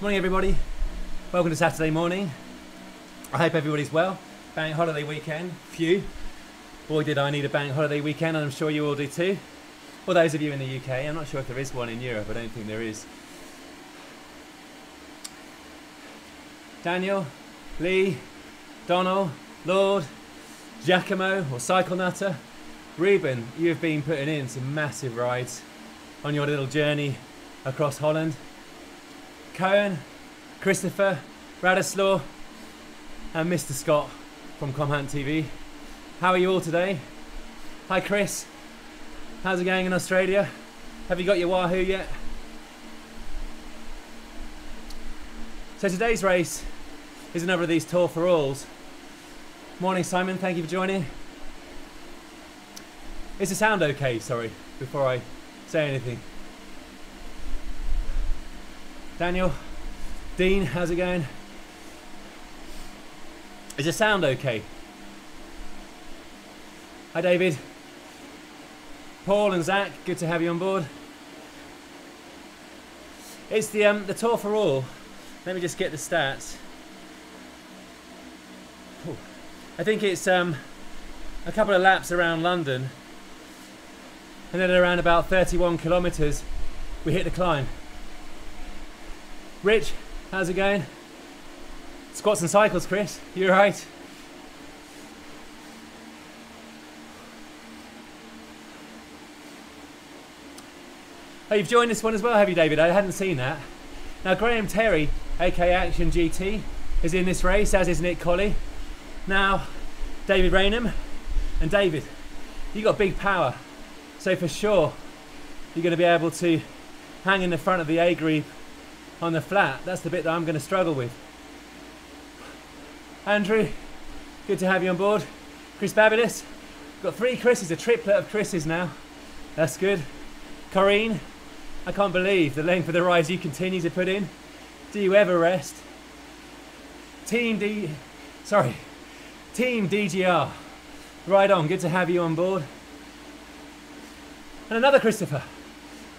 Morning, everybody. Welcome to Saturday morning. I hope everybody's well. Bank holiday weekend. Phew. Boy, did I need a bank holiday weekend, and I'm sure you all do too. For those of you in the UK, I'm not sure if there is one in Europe. I don't think there is. Daniel, Lee, Donald, Lord, Giacomo, or Cycle Nutter, Ruben, you have been putting in some massive rides on your little journey across Holland. Cohen, Christopher, Radislaw, and Mr. Scott from Comhunt TV. How are you all today? Hi, Chris. How's it going in Australia? Have you got your Wahoo yet? So today's race is another of these Tour for Alls. Morning, Simon. Thank you for joining. Is the sound okay? Sorry, before I say anything. Daniel, Dean, how's it going? Is the sound okay? Hi, David. Paul and Zach, good to have you on board. It's the um, the Tour for All. Let me just get the stats. I think it's um, a couple of laps around London, and then around about 31 kilometres, we hit the climb. Rich, how's it going? Squats and cycles, Chris. You alright? Oh, you've joined this one as well, have you, David? I hadn't seen that. Now, Graham Terry, aka Action GT, is in this race, as is Nick Colley. Now, David Rainham and David, you got big power, so for sure you're going to be able to hang in the front of the A group on the flat. That's the bit that I'm going to struggle with. Andrew, good to have you on board. Chris Babidis, got three Chris's, a triplet of Chris's now. That's good. Corrine, I can't believe the length of the rides you continue to put in. Do you ever rest? Team D, sorry, Team DGR. Right on, good to have you on board. And another Christopher.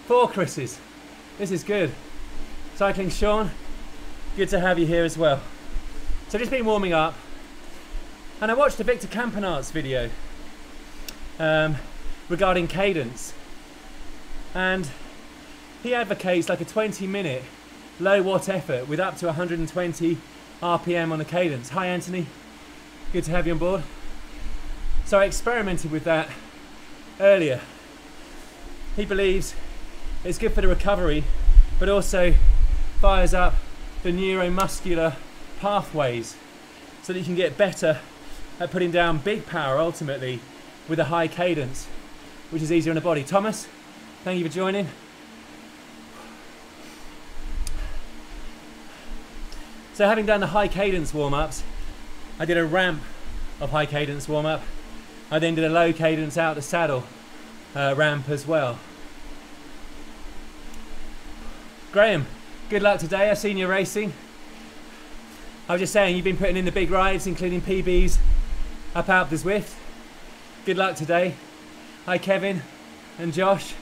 Four Chris's. This is good. Cycling Sean, good to have you here as well. So just been warming up, and I watched the Victor Campenaerts video um, regarding cadence, and he advocates like a 20 minute low watt effort with up to 120 RPM on the cadence. Hi Anthony, good to have you on board. So I experimented with that earlier. He believes it's good for the recovery, but also fires up the neuromuscular pathways so that you can get better at putting down big power ultimately with a high cadence, which is easier on the body. Thomas, thank you for joining. So having done the high cadence warm-ups, I did a ramp of high cadence warm-up. I then did a low cadence out the saddle uh, ramp as well. Graham, good luck today. I've seen you racing. I was just saying, you've been putting in the big rides, including PBs up Alpe du Zwift. Good luck today. Hi, Kevin and Josh.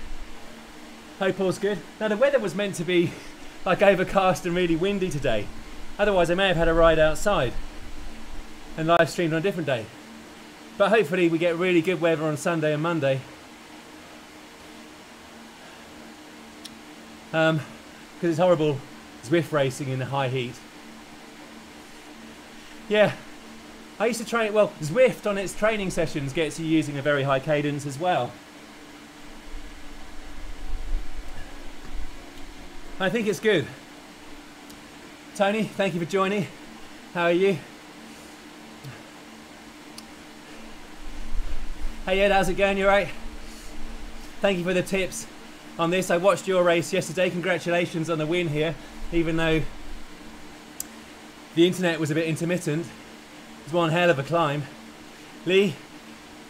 Hope all's good. Now, the weather was meant to be like overcast and really windy today. Otherwise, I may have had a ride outside and live streamed on a different day. But hopefully, we get really good weather on Sunday and Monday. Um, because it's horrible Zwift racing in the high heat. Yeah, I used to train, well, Zwift on its training sessions gets you using a very high cadence as well. I think it's good. Tony, thank you for joining. How are you? Hey Ed, how's it going? You right? Thank you for the tips on this. I watched your race yesterday. Congratulations on the win here, even though the internet was a bit intermittent. It was one hell of a climb. Lee,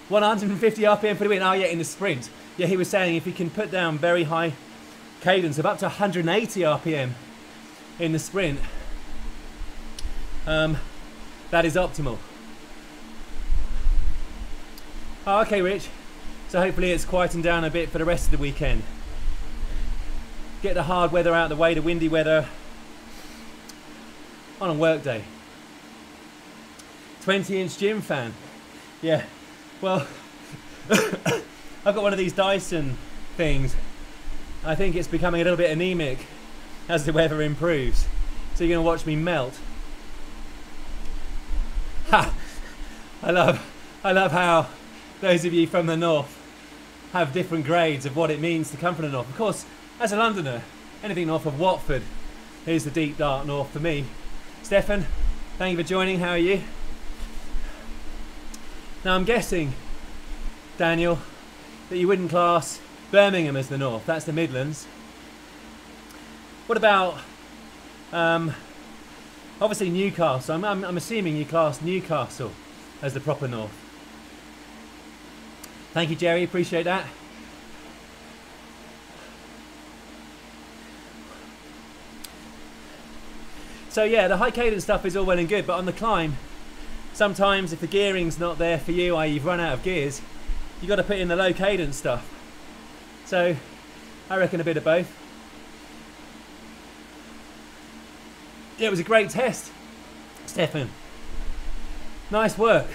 150 RPM for the win. Oh yeah, in the sprint. Yeah, he was saying if he can put down very high cadence of up to 180 RPM in the sprint, um, that is optimal. Oh, okay, Rich. So hopefully it's quieting down a bit for the rest of the weekend. Get the hard weather out of the way, the windy weather. on a work day. 20 inch gym fan. Yeah, well, I've got one of these Dyson things. I think it's becoming a little bit anemic as the weather improves. So you're going to watch me melt. Ha! I love, I love how those of you from the north have different grades of what it means to come from the north. Of course, as a Londoner, anything north of Watford is the deep dark north for me. Stefan, thank you for joining. How are you? Now I'm guessing, Daniel, that you wouldn't class Birmingham as the north. That's the Midlands. What about, um, obviously Newcastle? I'm, I'm, I'm assuming you class Newcastle as the proper north. Thank you, Jerry. Appreciate that. So yeah, the high cadence stuff is all well and good, but on the climb, sometimes if the gearing's not there for you, i.e. you've run out of gears, you've got to put in the low cadence stuff. So I reckon a bit of both. Yeah, it was a great test, Stefan. Nice work.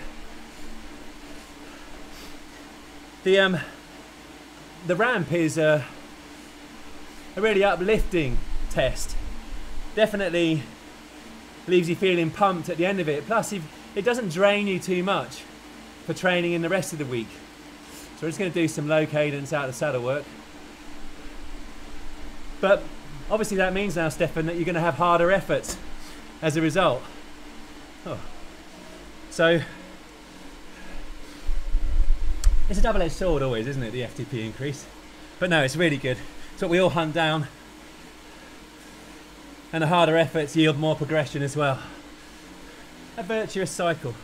The um, the ramp is a, a really uplifting test. Definitely leaves you feeling pumped at the end of it. Plus, it doesn't drain you too much for training in the rest of the week. So we're just going to do some low cadence out of the saddle work. But obviously that means now, Stefan, that you're going to have harder efforts as a result. Oh. So it's a double-edged sword always, isn't it, the FTP increase? But no, it's really good. It's what we all hunt down. And the harder efforts yield more progression as well. A virtuous cycle.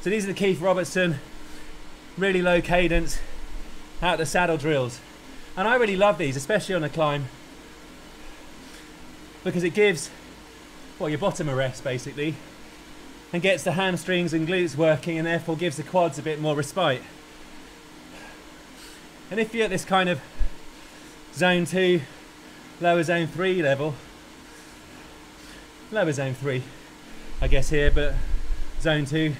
So these are the Keith Robertson, really low cadence, out the saddle drills. And I really love these, especially on a climb because it gives well your bottom a rest basically and gets the hamstrings and glutes working and therefore gives the quads a bit more respite. And if you're at this kind of zone 2, lower zone 3 level, lower zone 3 I guess here, but zone 2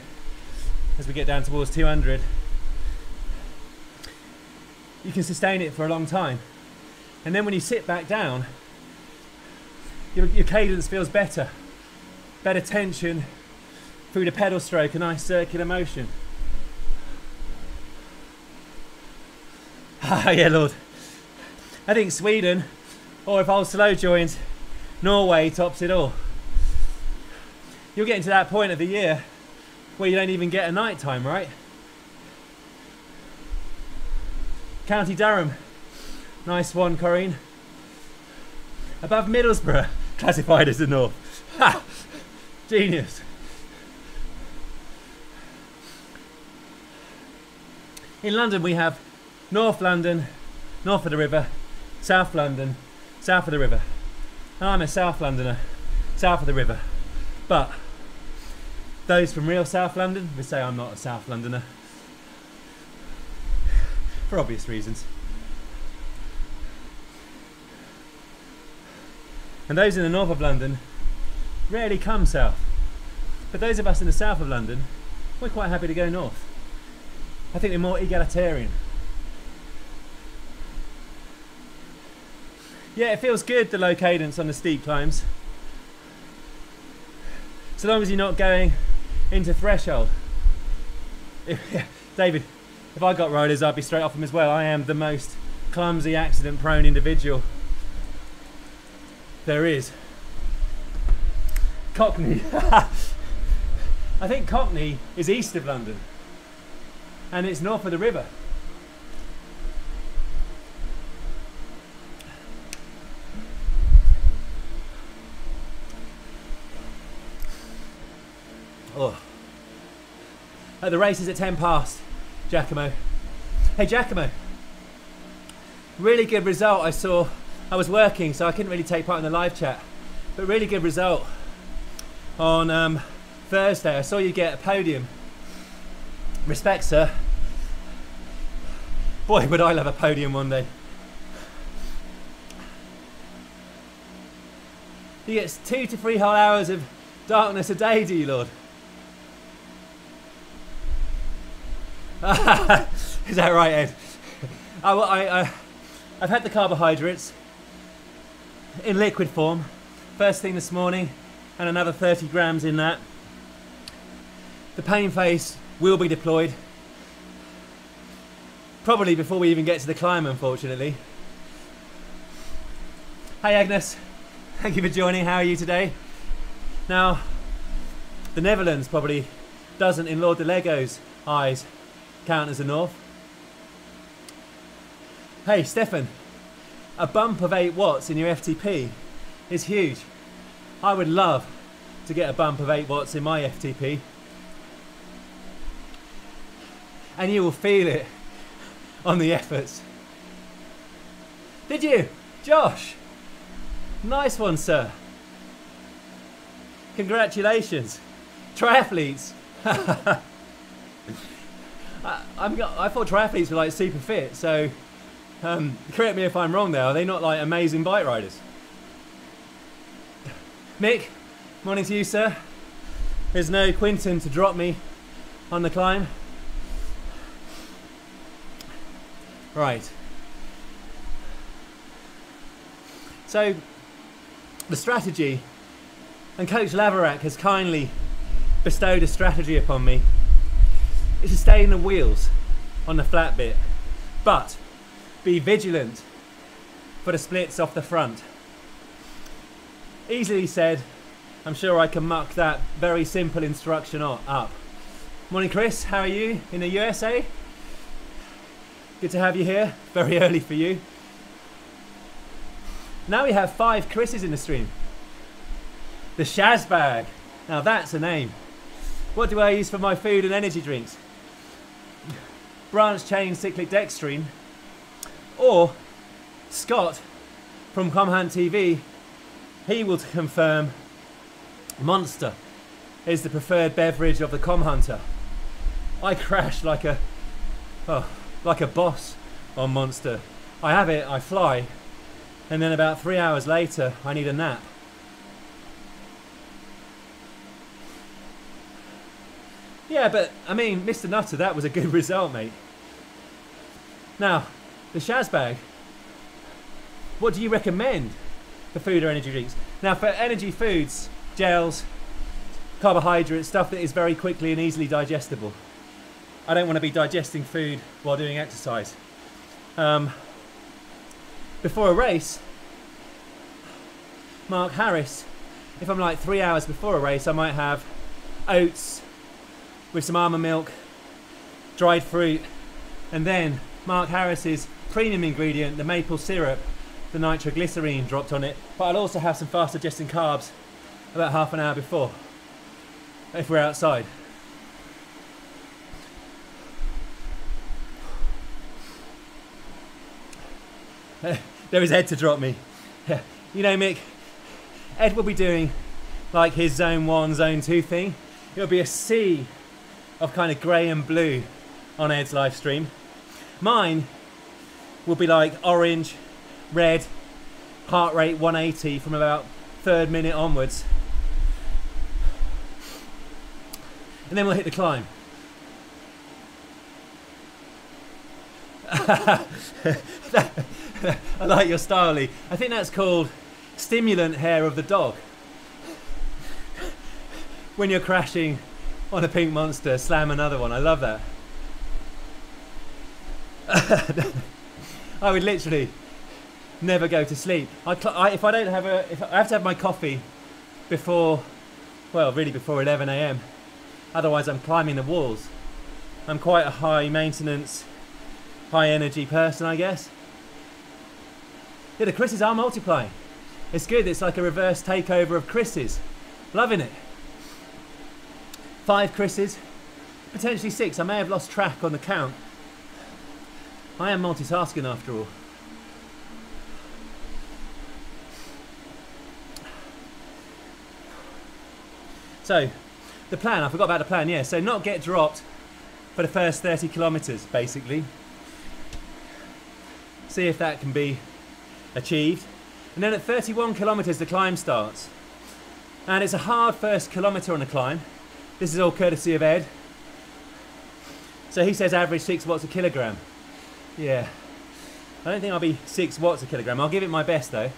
as we get down towards 200, you can sustain it for a long time. And then when you sit back down, your, your cadence feels better. Better tension through the pedal stroke, a nice circular motion. Ah, yeah, Lord. I think Sweden, or if I was slow joined, Norway tops it all. You're getting to that point of the year where you don't even get a night time, right? County Durham. Nice one, Corrine. Above Middlesbrough classified as the north. Ha! Genius. In London we have North London, north of the river, South London, south of the river. And I'm a South Londoner, south of the river. But those from real South London would say I'm not a South Londoner. For obvious reasons. And those in the north of London rarely come south. But those of us in the south of London, we're quite happy to go north. I think they're more egalitarian. Yeah, it feels good, the low cadence on the steep climbs. So long as you're not going into threshold. If, yeah, David, if I got riders, I'd be straight off them as well. I am the most clumsy, accident prone individual there is. Cockney. I think Cockney is east of London and it's north of the river. Oh. The race is at 10 past, Giacomo. Hey, Giacomo. Really good result I saw I was working, so I couldn't really take part in the live chat. But really good result on um, Thursday. I saw you get a podium. Respect, sir. Boy, would I love a podium one day. He gets two to three whole hours of darkness a day, do you, Lord? Is that right, Ed? I, I, I, I've had the carbohydrates in liquid form first thing this morning and another 30 grams in that. The pain face will be deployed probably before we even get to the climb unfortunately. Hey Agnes, thank you for joining. How are you today? Now, the Netherlands probably doesn't in Lord de Lego's eyes count as a north. Hey Stefan, a bump of 8 watts in your FTP is huge. I would love to get a bump of 8 watts in my FTP. And you will feel it on the efforts. Did you? Josh? Nice one, sir. Congratulations. Triathletes. I, I'm, I thought triathletes were like super fit, so um, correct me if I'm wrong there. Are they not like amazing bike riders? Mick, morning to you, sir. There's no Quinton to drop me on the climb. Right. So, the strategy, and Coach Laverack has kindly bestowed a strategy upon me, is to stay in the wheels on the flat bit, but be vigilant for the splits off the front. Easily said, I'm sure I can muck that very simple instruction up. Morning Chris, how are you in the USA? Good to have you here, very early for you. Now we have five Chris's in the stream. The Shaz Bag, now that's a name. What do I use for my food and energy drinks? Branch chain cyclic dextrin or Scott from Comhunt TV, he will confirm Monster is the preferred beverage of the Com Hunter. I crash like a, oh, like a boss on Monster. I have it, I fly, and then about three hours later, I need a nap. Yeah, but I mean, Mr. Nutter, that was a good result, mate. Now, the Shaz bag. What do you recommend for food or energy drinks? Now, for energy foods, gels, carbohydrates, stuff that is very quickly and easily digestible. I don't want to be digesting food while doing exercise. Um, before a race, Mark Harris, if I'm like three hours before a race, I might have oats with some almond milk, dried fruit, and then Mark Harris's premium ingredient, the maple syrup, the nitroglycerine dropped on it. But I'll also have some fast digesting carbs about half an hour before, if we're outside. there is Ed to drop me. You know, Mick, Ed will be doing like his zone one, zone two thing. It'll be a sea of kind of grey and blue on Ed's live stream. Mine will be like orange, red, heart rate 180 from about third minute onwards. And then we'll hit the climb. I like your style, Lee. I think that's called stimulant hair of the dog. When you're crashing on a pink monster, slam another one. I love that. I would literally never go to sleep. I, I, if I don't have a, if I have to have my coffee before, well, really before 11 a.m. Otherwise, I'm climbing the walls. I'm quite a high maintenance, high energy person, I guess. Yeah, the Chris's are multiplying. It's good. It's like a reverse takeover of Chris's. Loving it. Five Chris's, potentially six. I may have lost track on the count. I am multitasking after all. So, the plan, I forgot about the plan, yeah. So, not get dropped for the first 30 kilometres, basically. see if that can be achieved. And then at 31 kilometres, the climb starts. And it's a hard first kilometre on the climb. This is all courtesy of Ed. So he says average six watts a kilogram. Yeah. I don't think I'll be six watts a kilogram. I'll give it my best though.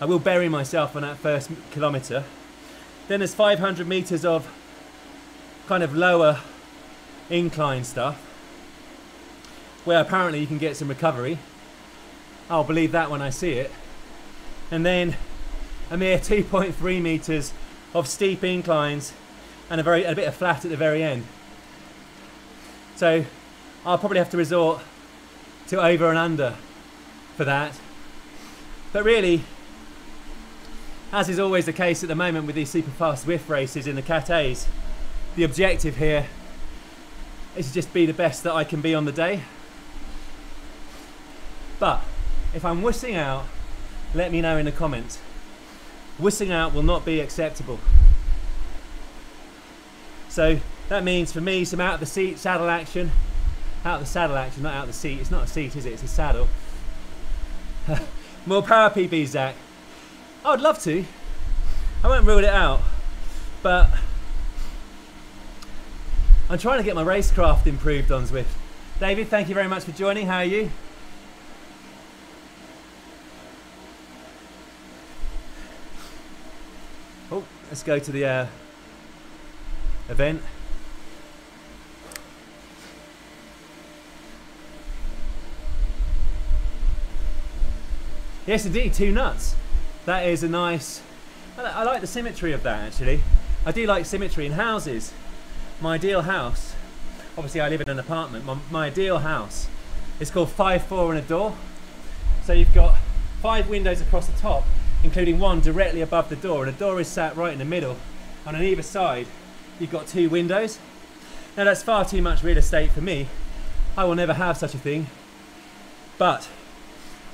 I will bury myself on that first kilometre. Then there's 500 metres of kind of lower incline stuff where apparently you can get some recovery. I'll believe that when I see it. And then a mere 2.3 metres of steep inclines and a, very, a bit of flat at the very end. So I'll probably have to resort to over and under for that. But really, as is always the case at the moment with these super fast Zwift races in the Cat A's, the objective here is to just be the best that I can be on the day. But if I'm wussing out, let me know in the comments. Wussing out will not be acceptable. So that means for me some out of the seat saddle action. Out of the saddle action, not out of the seat. It's not a seat, is it? It's a saddle. More power PB, Zach. I would love to. I won't rule it out. But I'm trying to get my racecraft improved on Zwift. David, thank you very much for joining. How are you? Oh, let's go to the uh, event. Yes, indeed, two nuts. That is a nice. I like the symmetry of that actually. I do like symmetry in houses. My ideal house, obviously, I live in an apartment. My, my ideal house is called 5 4 and a door. So you've got five windows across the top, including one directly above the door, and the door is sat right in the middle. And on either side, you've got two windows. Now, that's far too much real estate for me. I will never have such a thing. But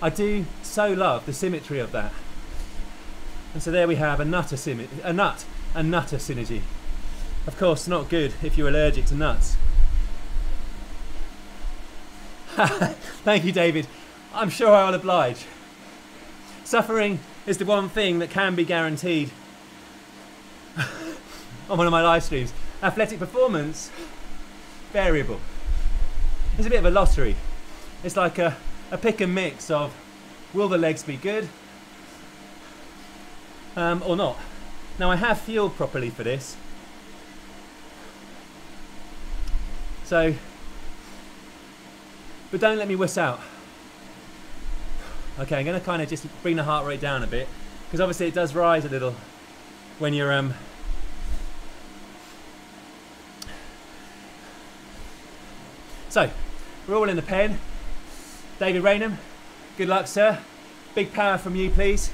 I do so love the symmetry of that. And so there we have a nutter a nut, a nutter synergy. Of course, not good if you're allergic to nuts. Thank you, David. I'm sure I'll oblige. Suffering is the one thing that can be guaranteed on one of my live streams. Athletic performance, variable. It's a bit of a lottery. It's like a, a pick and mix of will the legs be good um, or not. Now I have fueled properly for this. So, but don't let me wuss out. Okay, I'm going to kind of just bring the heart rate down a bit because obviously it does rise a little when you're um, So, we're all in the pen. David Raynham, good luck, sir. Big power from you, please.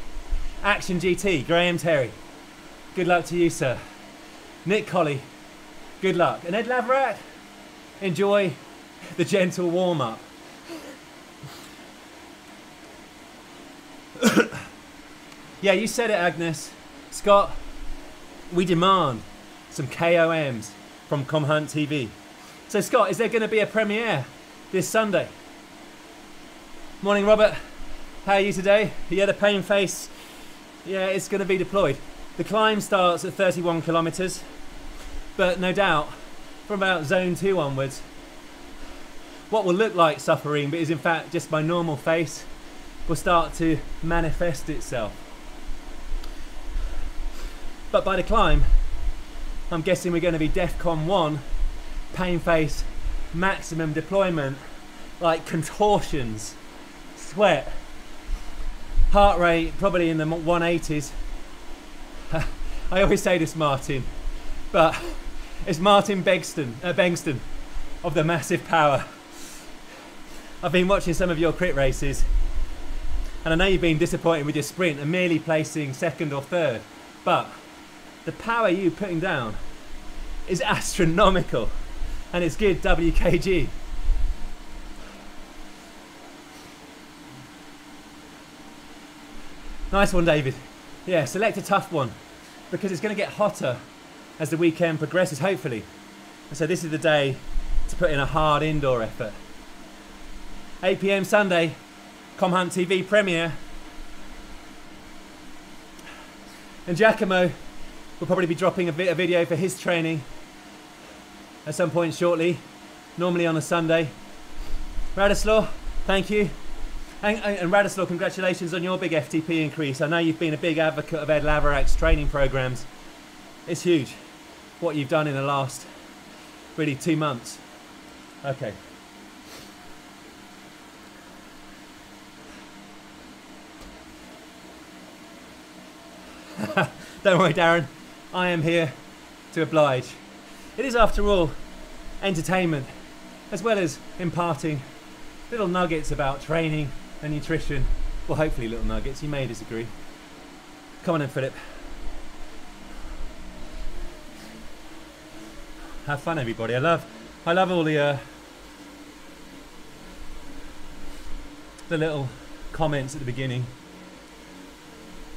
Action GT, Graham Terry. Good luck to you, sir. Nick Colley, good luck. And Ed Laverack, enjoy the gentle warm up. Yeah, you said it, Agnes. Scott, we demand some KOMs from ComHunt TV. So, Scott, is there going to be a premiere this Sunday? Morning, Robert. How are you today? Yeah, the pain face. Yeah, it's going to be deployed. The climb starts at 31 kilometres, but no doubt from about zone two onwards, what will look like suffering, but is in fact just my normal face, will start to manifest itself. But by the climb, I'm guessing we're going to be DEFCON 1 pain face, maximum deployment, like contortions, sweat, heart rate probably in the 180s. I always say this, Martin, but it's Martin Begston, uh, Bengston of the Massive Power. I've been watching some of your crit races, and I know you've been disappointed with your sprint and merely placing second or third, but the power you're putting down is astronomical and it's good WKG. Nice one, David. Yeah, select a tough one because it's going to get hotter as the weekend progresses, hopefully. And so this is the day to put in a hard indoor effort. 8 pm Sunday, Com Hunt TV premiere. And Giacomo will probably be dropping a, a video for his training at some point shortly, normally on a Sunday. Radislaw, thank you. And, and, and Radislaw, congratulations on your big FTP increase. I know you've been a big advocate of Ed Laverack's training programs. It's huge what you've done in the last really two months. Okay. Don't worry, Darren. I am here to oblige. It is, after all, entertainment, as well as imparting little nuggets about training and nutrition. Well, hopefully, little nuggets. You may disagree. Come on then, Philip. Have fun, everybody. I love, I love all the uh, the little comments at the beginning.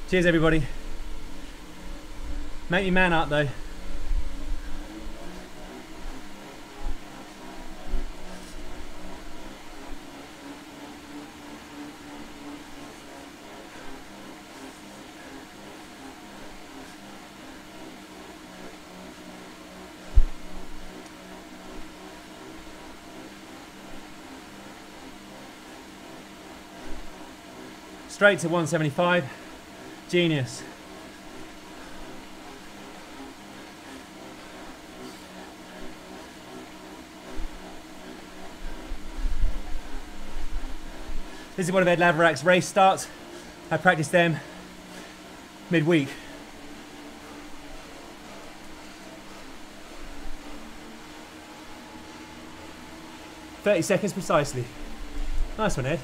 Cheers, everybody. Make me man up, though. Straight to 175. Genius. This is one of Ed Laverack's race starts. I practiced them midweek. Thirty seconds precisely. Nice one, Ed.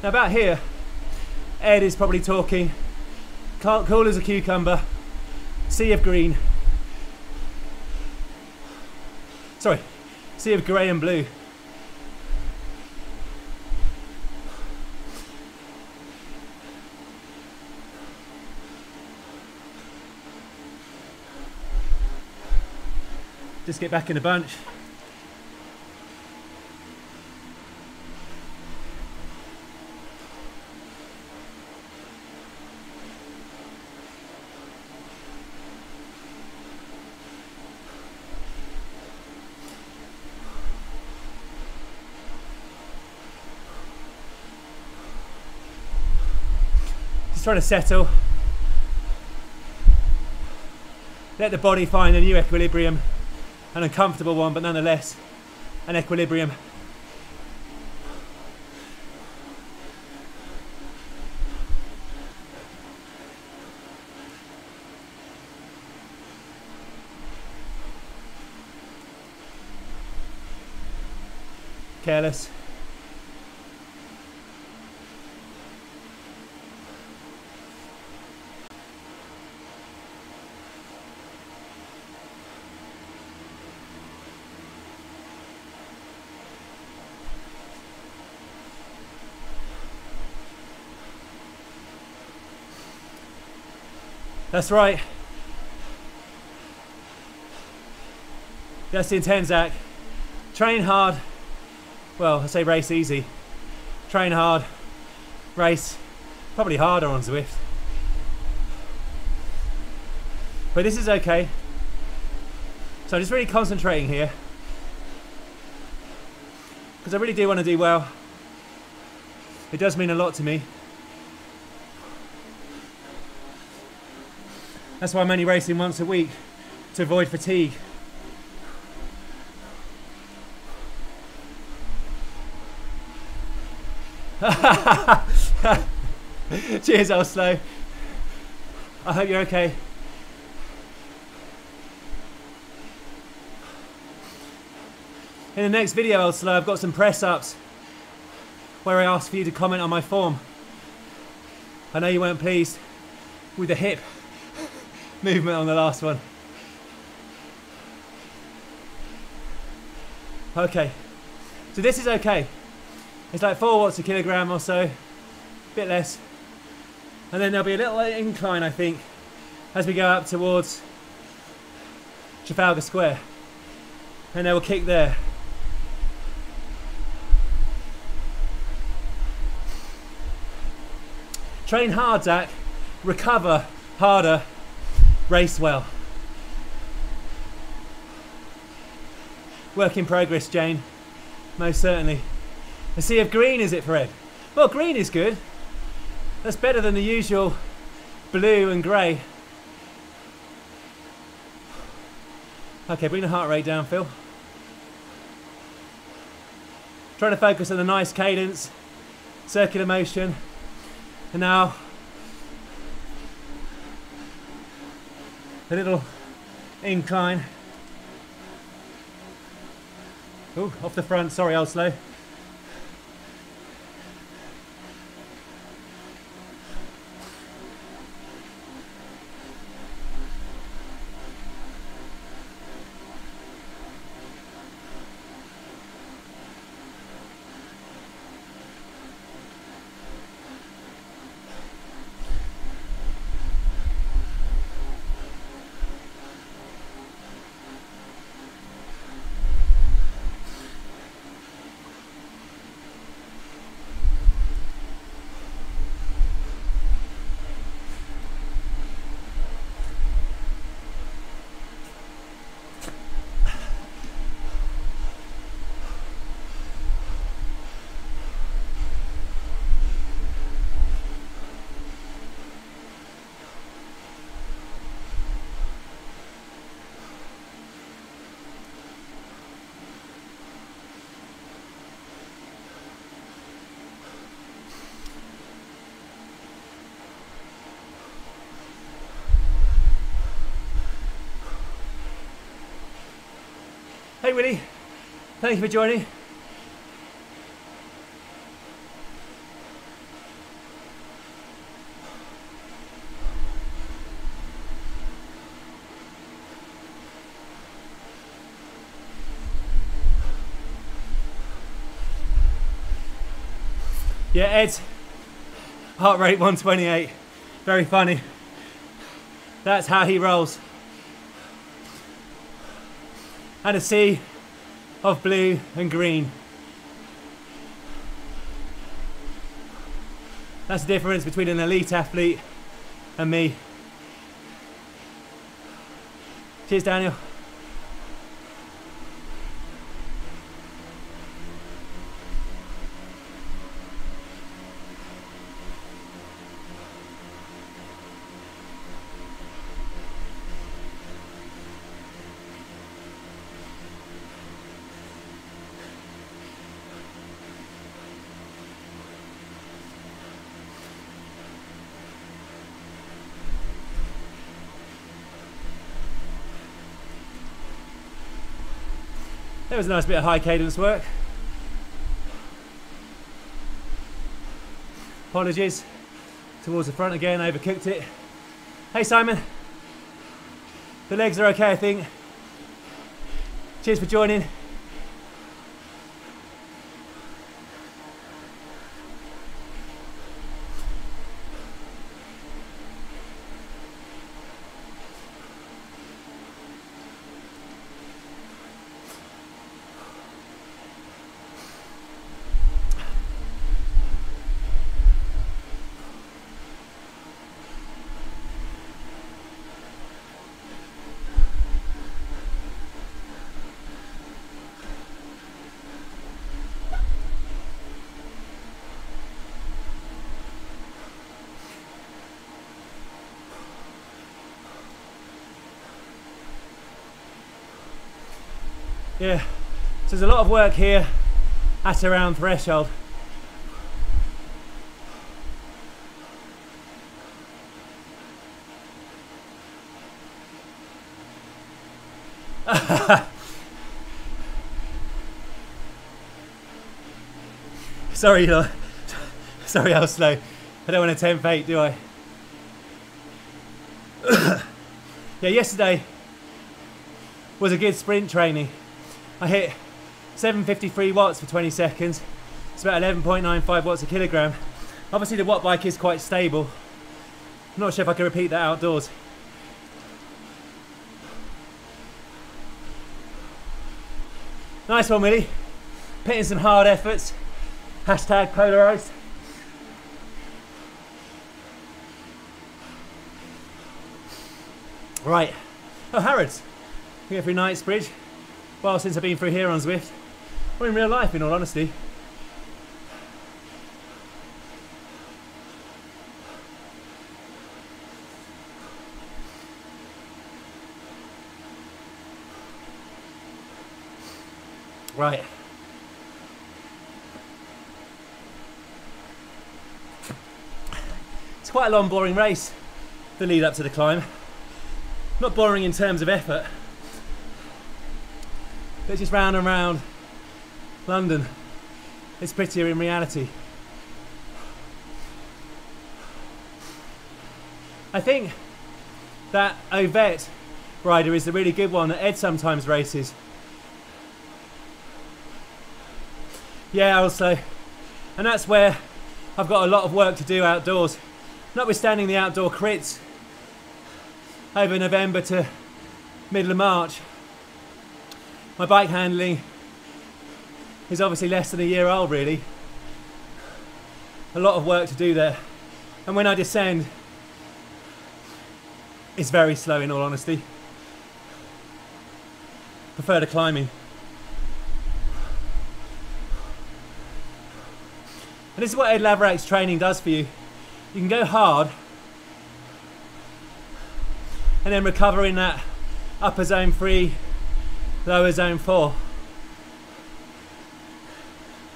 Now about here, Ed is probably talking cool as a cucumber, sea of green. Sorry, sea of grey and blue. Just get back in the bunch. Trying to settle. Let the body find a new equilibrium, an uncomfortable one, but nonetheless an equilibrium. Careless. That's right. That's the intent, Zach. Train hard. Well, I say race easy. Train hard. Race probably harder on Zwift. But this is okay. So I'm just really concentrating here. Because I really do want to do well. It does mean a lot to me. That's why I'm only racing once a week to avoid fatigue. Cheers, Oslo. I hope you're okay. In the next video, Oslo, I've got some press ups where I asked for you to comment on my form. I know you weren't pleased with the hip movement on the last one. Okay, so this is okay. It's like four watts a kilogram or so, a bit less. And then there'll be a little incline, I think, as we go up towards Trafalgar Square. And then we'll kick there. Train hard, Zach. Recover harder. Race well. Work in progress, Jane. Most certainly. A sea of green, is it, Fred? Well, green is good. That's better than the usual blue and grey. Okay, bring the heart rate down, Phil. Trying to focus on the nice cadence, circular motion. And now, a little incline. Oh, off the front, sorry, I was slow. Hey Willie, thank you for joining. Yeah, Ed, heart rate 128, very funny. That's how he rolls. And a sea of blue and green. That's the difference between an elite athlete and me. Cheers, Daniel. There was a nice bit of high cadence work. Apologies. Towards the front again, overcooked it. Hey Simon. The legs are okay, I think. Cheers for joining. Yeah, so there's a lot of work here at around threshold. Sorry, Sorry, I was slow. I don't want to tempt fate, do I? yeah, yesterday was a good sprint training. I hit 753 watts for 20 seconds. It's about 11.95 watts a kilogram. Obviously the watt bike is quite stable, I'm not sure if I can repeat that outdoors. Nice one, Willie. Putting some hard efforts. Hashtag polarized. Right. Oh, Harrods. We go through Knightsbridge. Well, since I've been through here on Zwift. Or in real life, in all honesty. Right. It's quite a long, boring race, the lead up to the climb. Not boring in terms of effort, but just round and round London. It's prettier in reality. I think that Ovett rider is the really good one that Ed sometimes races. Yeah, also. And that's where I've got a lot of work to do outdoors. Notwithstanding the outdoor crits over November to middle of March, my bike handling is obviously less than a year old, really. A lot of work to do there. And when I descend, it's very slow in all honesty. Prefer to climbing. And this is what Ed Laverack's training does for you. You can go hard and then recover in that upper zone three, lower zone four.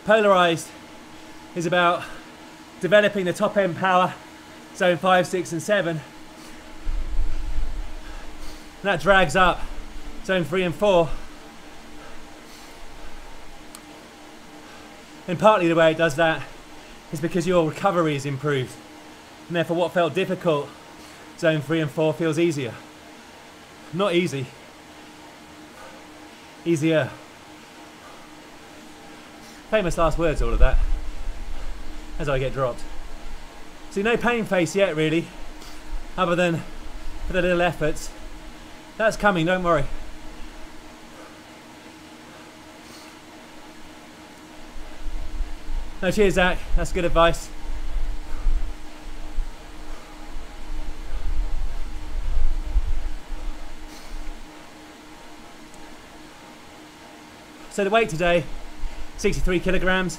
Polarized is about developing the top end power, zone five, six, and seven. And that drags up zone three and four. And partly the way it does that is because your recovery is improved. And therefore what felt difficult, zone three and four feels easier. Not easy, easier. Famous last words, all of that, as I get dropped. See, no pain face yet, really, other than for the little efforts. That's coming, don't worry. No, cheers, Zach. That's good advice. So the weight today, 63 kilograms.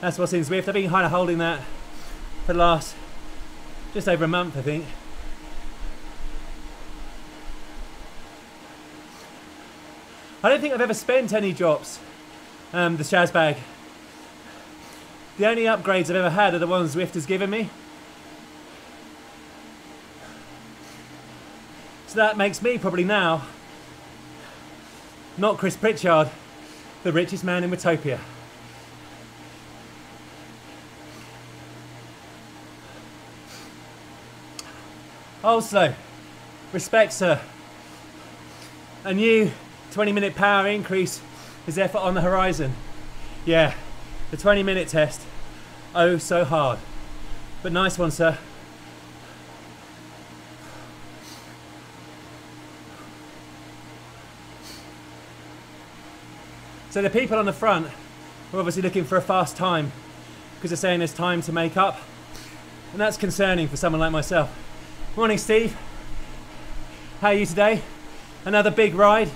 That's what's in Zwift. I've been kind of holding that for the last just over a month, I think. I don't think I've ever spent any drops um, the Shaz bag. The only upgrades I've ever had are the ones Zwift has given me. So that makes me probably now, not Chris Pritchard, the richest man in Watopia. Also, respect sir, a new 20 minute power increase is effort on the horizon. Yeah, the 20 minute test. Oh, so hard. But nice one, sir. So the people on the front are obviously looking for a fast time because they're saying there's time to make up. And that's concerning for someone like myself. Morning, Steve. How are you today? Another big ride.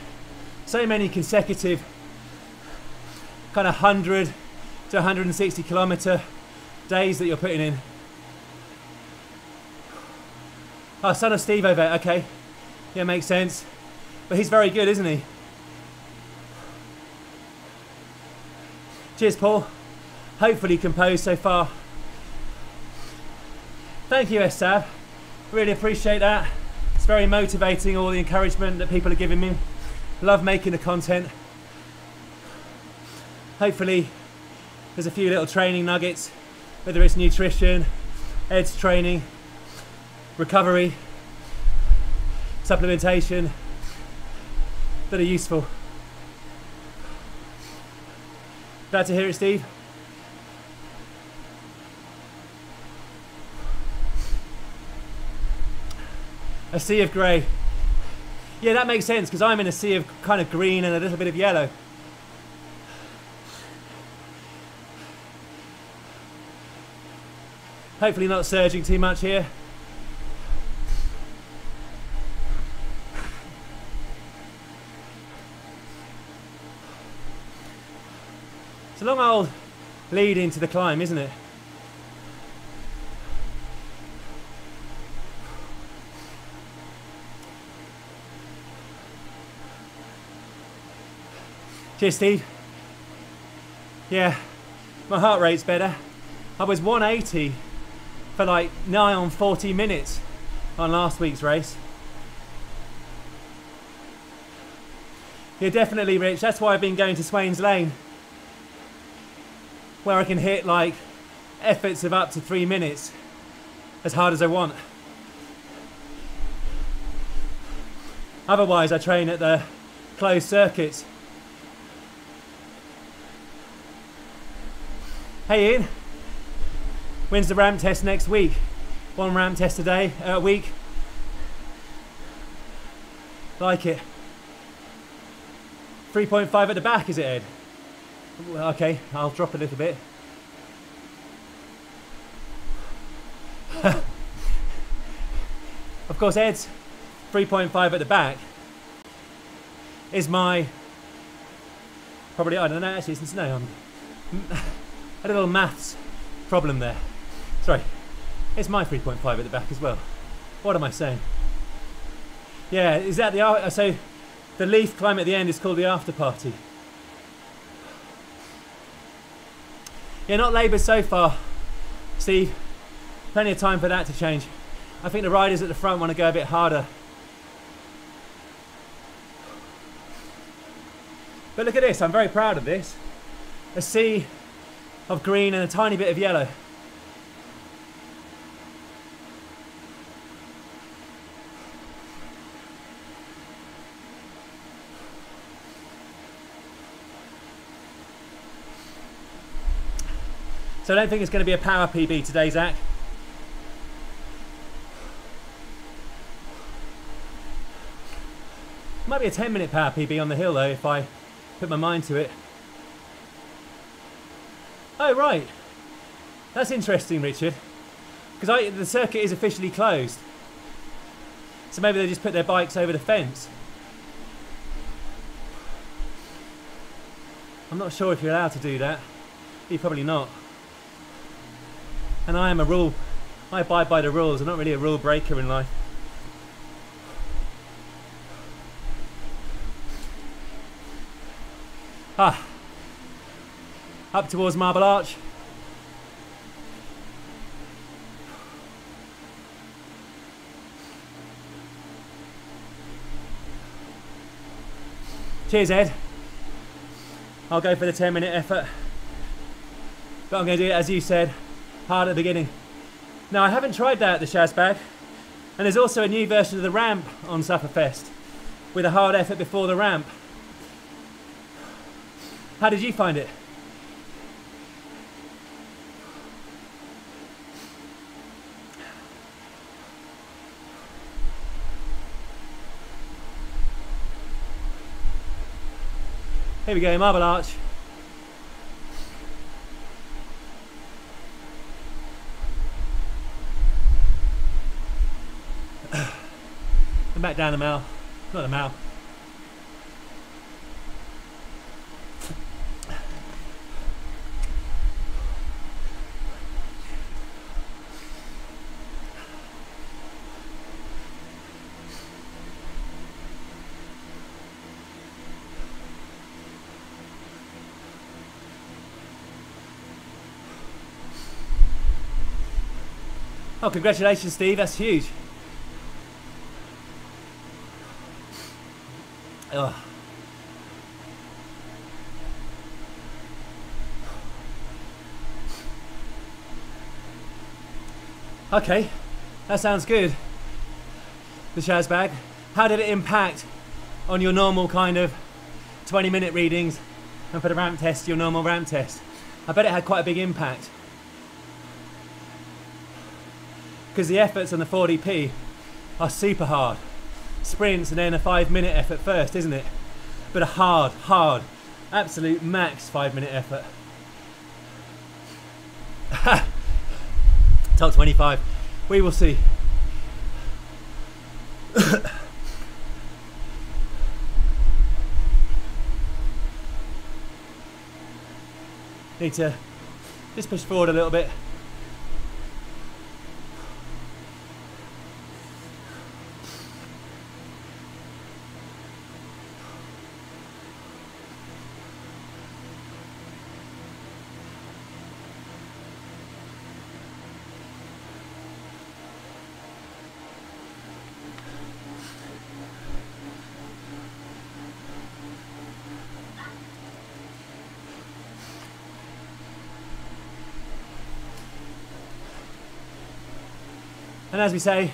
So many consecutive kind of 100 to 160 kilometer days that you're putting in. Oh, son of Steve over okay. Yeah, makes sense. But he's very good, isn't he? Cheers, Paul. Hopefully composed so far. Thank you, Estav. Really appreciate that. It's very motivating, all the encouragement that people are giving me. Love making the content hopefully there's a few little training nuggets, whether it's nutrition, Ed's training, recovery, supplementation, that are useful. Glad to hear it, Steve. A sea of grey. Yeah, that makes sense because I'm in a sea of kind of green and a little bit of yellow. Hopefully not surging too much here. A long old lead into the climb, isn't it? Cheers, Steve. Yeah, my heart rate's better. I was 180 for like nigh on 40 minutes on last week's race. Yeah, definitely, Rich. That's why I've been going to Swains Lane, where I can hit like efforts of up to three minutes as hard as I want. Otherwise, I train at the closed circuits. Hey, Ian. When's the ramp test next week? One ramp test a day, a uh, week. Like it. 3.5 at the back, is it, Ed? Okay, I'll drop a little bit. of course, Ed's 3.5 at the back is my probably I don't know actually since no I'm a little maths problem there. Sorry, it's my 3.5 at the back as well. What am I saying? Yeah, is that the uh, so the leaf climb at the end is called the after party. Yeah, not Labour so far, Steve. Plenty of time for that to change. I think the riders at the front want to go a bit harder. But look at this, I'm very proud of this. A sea of green and a tiny bit of yellow. So I don't think it's going to be a power PB today, Zach. Might be a 10 minute power PB on the hill though if I put my mind to it. Oh right, that's interesting Richard. Because the circuit is officially closed. So maybe they just put their bikes over the fence. I'm not sure if you're allowed to do that. You're probably not and I am a rule. I abide by the rules. I'm not really a rule breaker in life. Ah, up towards Marble Arch. Cheers, Ed. I'll go for the 10 minute effort. But I'm going to do it as you said, hard at the beginning. Now I haven't tried that at the Shazbag, and there's also a new version of the ramp on Sufferfest with a hard effort before the ramp. How did you find it? Here we go, Marble Arch. Back down the mouth. Not the mouth. Oh, congratulations, Steve. That's huge. Okay, that sounds good. The Shaz bag. How did it impact on your normal kind of 20 minute readings and for the ramp test, your normal ramp test? I bet it had quite a big impact. Because the efforts on the 4DP are super hard. Sprints and then a five minute effort first, isn't it? But a hard, hard, absolute max five minute effort. Top 25. We will see. Need to just push forward a little bit. As we say,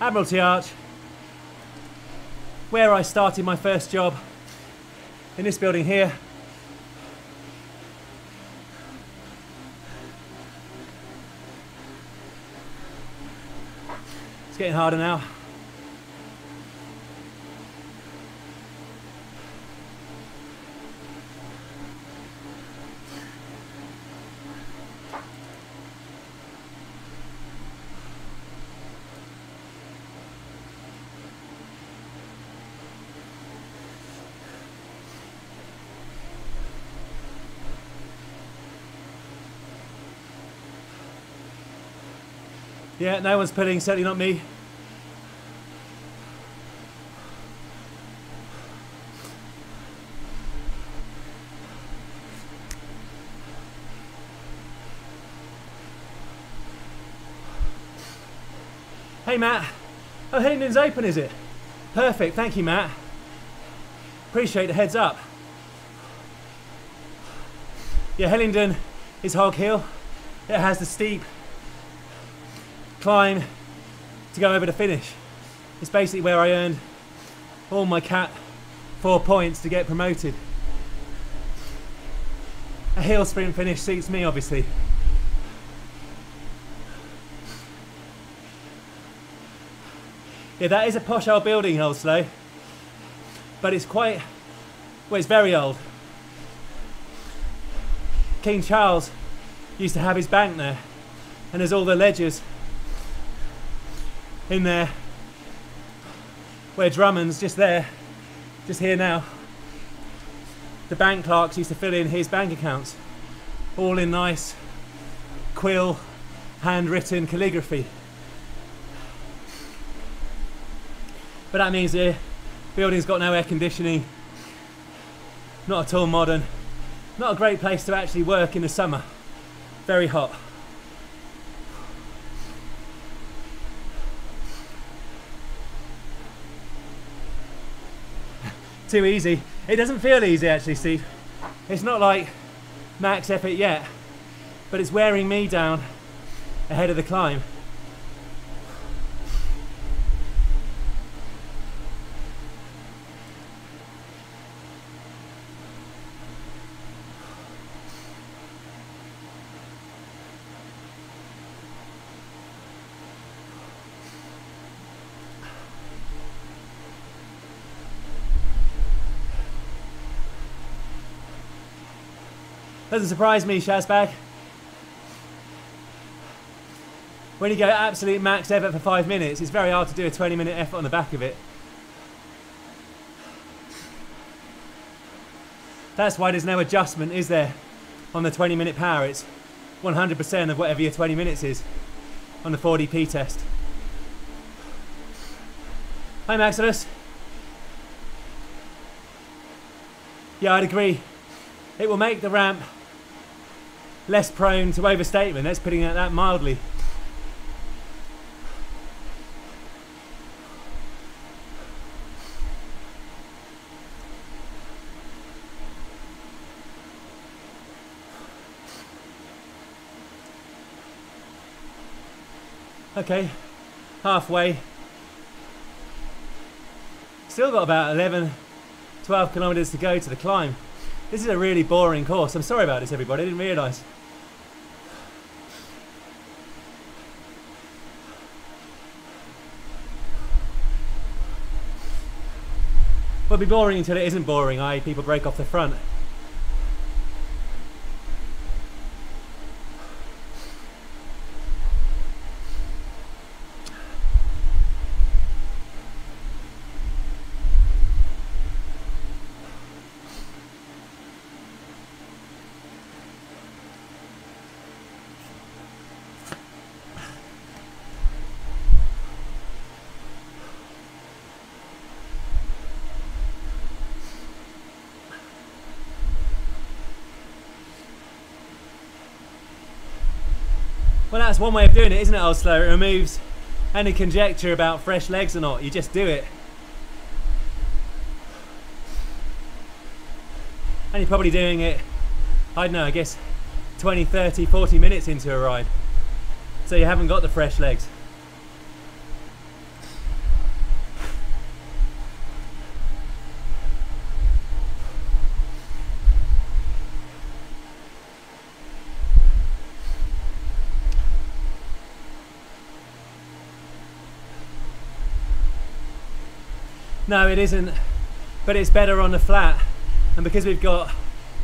Admiralty Arch, where I started my first job in this building here. It's getting harder now. Yeah, no one's putting, certainly not me. Hey Matt. Oh, Hillingdon's open, is it? Perfect, thank you, Matt. Appreciate the heads up. Yeah, Hillingdon is Hog Hill. It has the steep climb to go over the finish. It's basically where I earned all my cat four points to get promoted. A hill sprint finish suits me obviously. Yeah, that is a posh old building, Hullslow. But it's quite, well, it's very old. King Charles used to have his bank there, and there's all the ledgers in there. Where Drummond's? Just there, just here now. The bank clerks used to fill in his bank accounts, all in nice quill, handwritten calligraphy. But that means the building's got no air conditioning, not at all modern, not a great place to actually work in the summer, very hot. Too easy. It doesn't feel easy actually, Steve. It's not like max effort yet, but it's wearing me down ahead of the climb. Doesn't surprise me, Shazbag. When you go absolute max effort for five minutes, it's very hard to do a 20 minute effort on the back of it. That's why there's no adjustment, is there, on the 20 minute power? It's 100% of whatever your 20 minutes is on the 4DP test. Hi, Maximus. Yeah, I'd agree. It will make the ramp less prone to overstatement. That's putting it that mildly. Okay, halfway. Still got about 11, 12 kilometres to go to the climb. This is a really boring course. I'm sorry about this, everybody. I didn't realise. Will be boring until it isn't boring, i.e. people break off the front. One way of doing it, isn't it, old slow? It removes any conjecture about fresh legs or not. You just do it. And you're probably doing it, I don't know, I guess 20, 30, 40 minutes into a ride. So you haven't got the fresh legs. No, it isn't, but it's better on the flat. And because we've got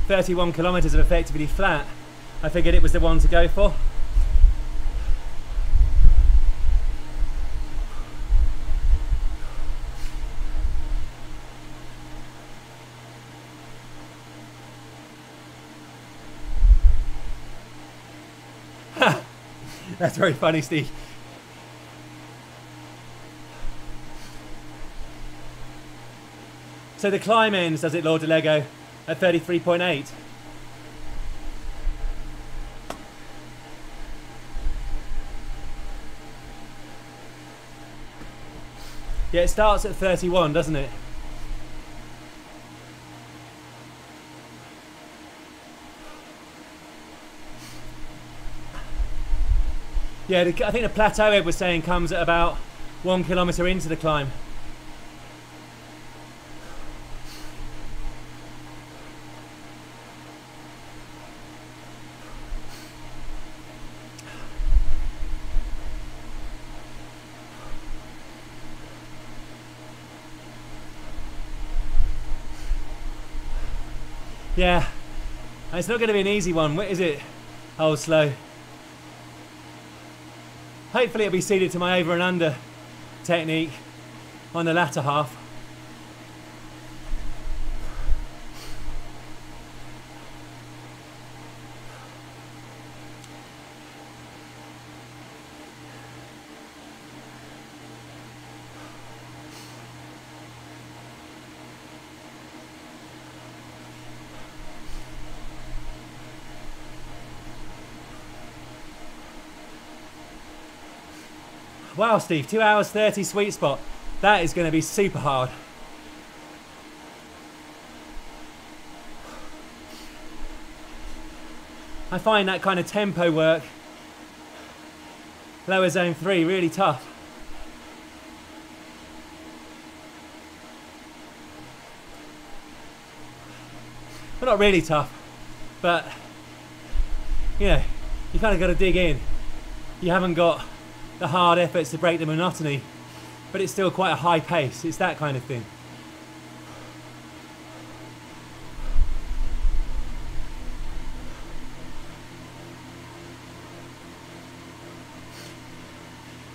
31 kilometres of effectively flat, I figured it was the one to go for. That's very funny, Steve. So the climb ends, does it, Lord de Lego, at 33.8? Yeah, it starts at 31, doesn't it? Yeah, I think the plateau Ed was saying comes at about one kilometre into the climb. Yeah, it's not going to be an easy one, is it? Oh, slow. Hopefully it'll be suited to my over and under technique on the latter half. Wow, Steve, 2 hours 30 sweet spot. That is going to be super hard. I find that kind of tempo work, lower zone 3, really tough. Well, not really tough, but, you know, you kind of got to dig in. You haven't got the hard efforts to break the monotony, but it's still quite a high pace. It's that kind of thing.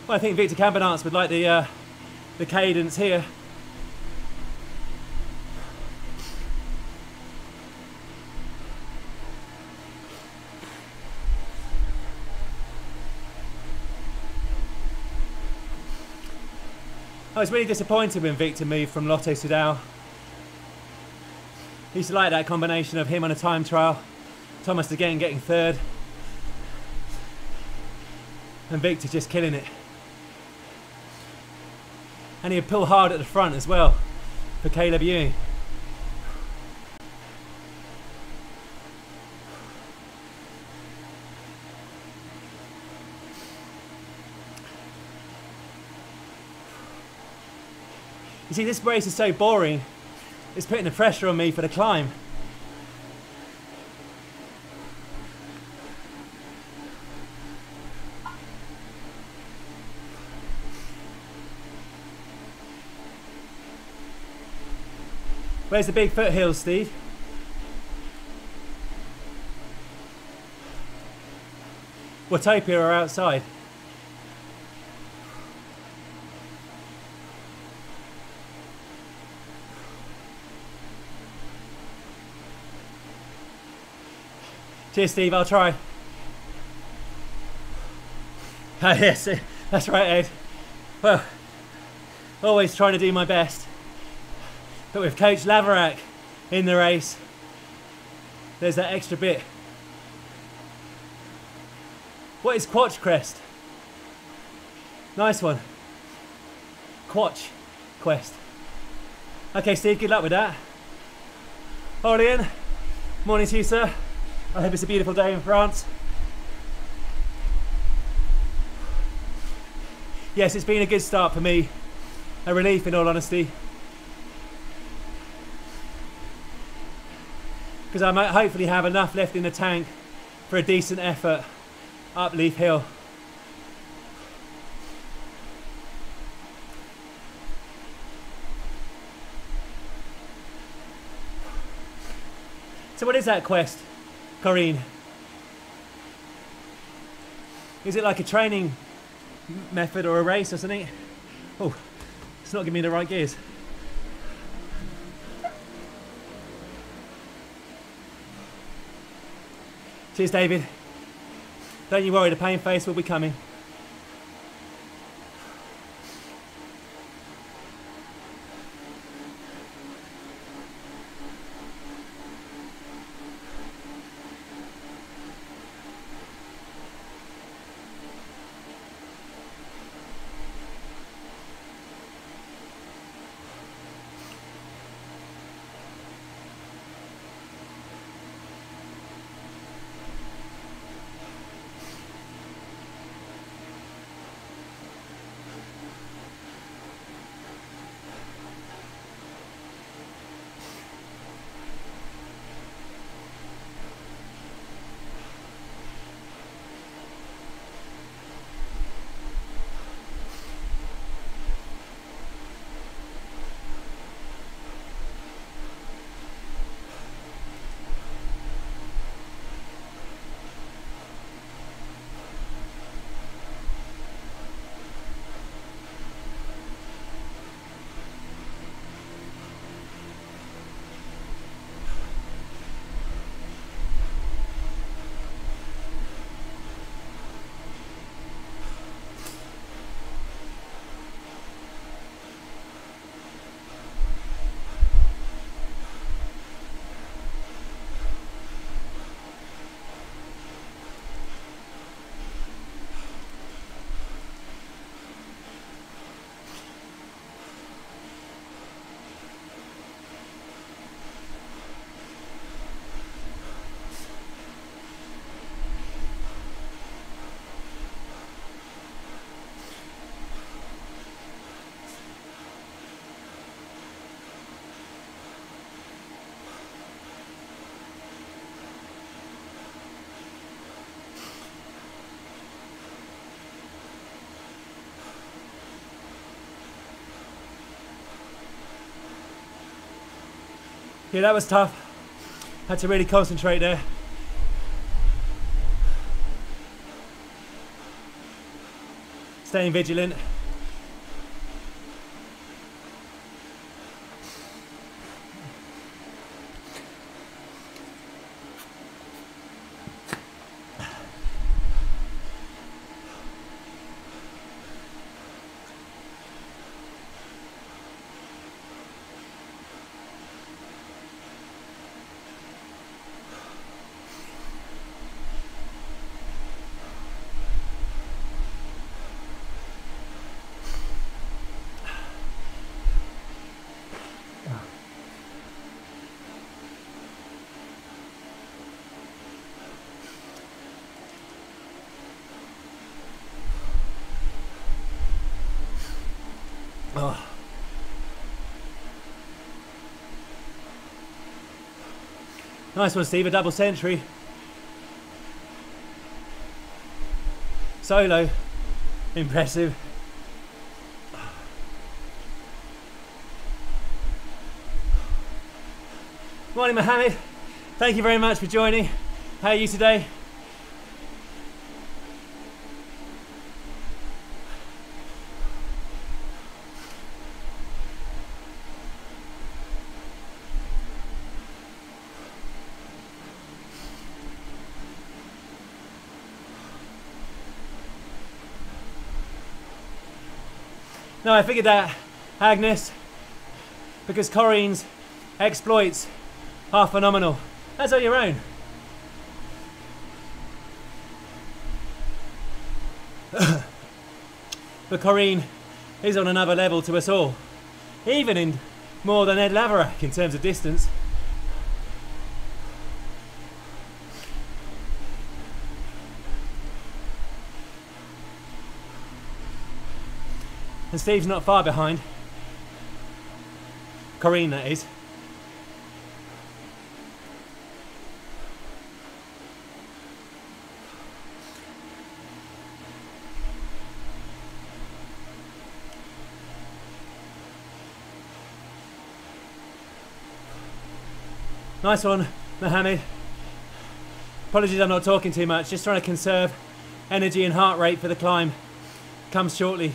Well, I think Victor Campenaerts would like the uh, the cadence here. I was really disappointed when Victor moved from Lotto Soudal. He used to like that combination of him on a time trial, Thomas De Gendt getting third, and Victor just killing it. And he'd pull hard at the front as well for Caleb Ewan. You see, this race is so boring, it's putting the pressure on me for the climb. Where's the big foothills, Steve? Watopia are outside. Cheers, Steve. I'll try. Ah, yes, that's right, Ed. Well, always trying to do my best. But with Coach Laverack in the race, there's that extra bit. What is Quatch Crest? Nice one. Quatch Quest. Okay, Steve, good luck with that. Aurélien, morning to you, sir. I hope it's a beautiful day in France. Yes, it's been a good start for me. A relief, in all honesty. Because I might hopefully have enough left in the tank for a decent effort up Leaf Hill. So what is that quest, Corinne? Is it like a training method or a race or something? Oh, it's not giving me the right gears. Cheers, David. Don't you worry, the pain face will be coming. Yeah, that was tough. Had to really concentrate there. Staying vigilant. Oh. Nice one, Steve. A double century. Solo. Impressive. Morning, Mohammed. Thank you very much for joining. How are you today? No, I figured that, Agnes, because Corinne's exploits are phenomenal. As are your own. but Corinne is on another level to us all, even in more than Ed Laverack in terms of distance. And Steve's not far behind. Corinne, that is. Nice one, Mohammed. Apologies I'm not talking too much, just trying to conserve energy and heart rate for the climb. Comes shortly.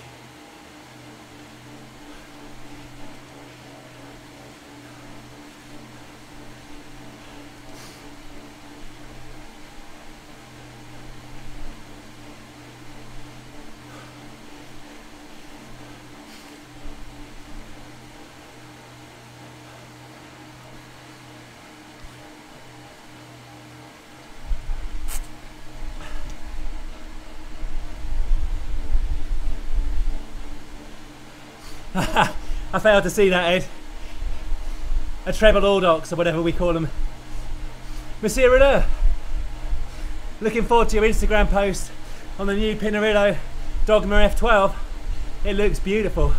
I failed to see that, Ed. A treble audax, or whatever we call them. Monsieur Reneur, looking forward to your Instagram post on the new Pinarello Dogma F12. It looks beautiful.